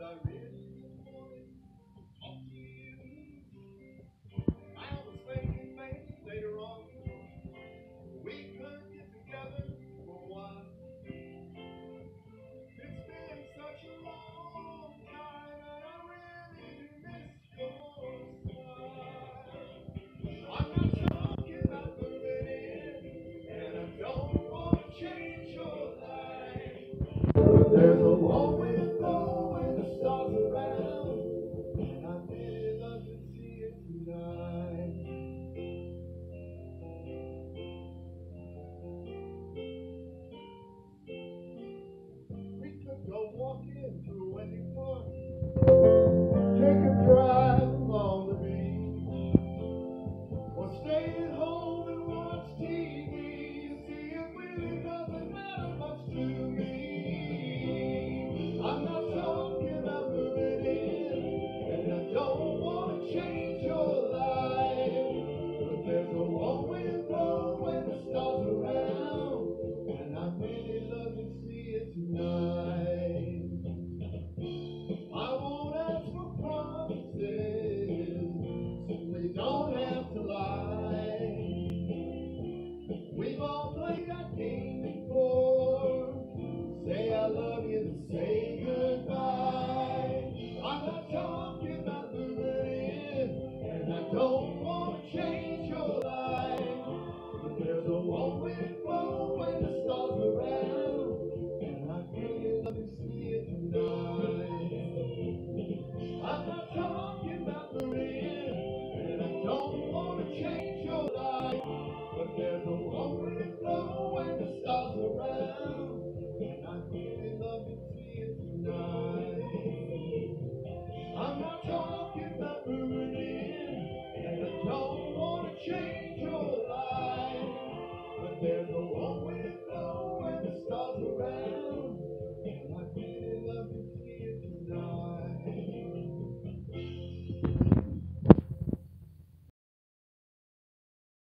I walk into any party.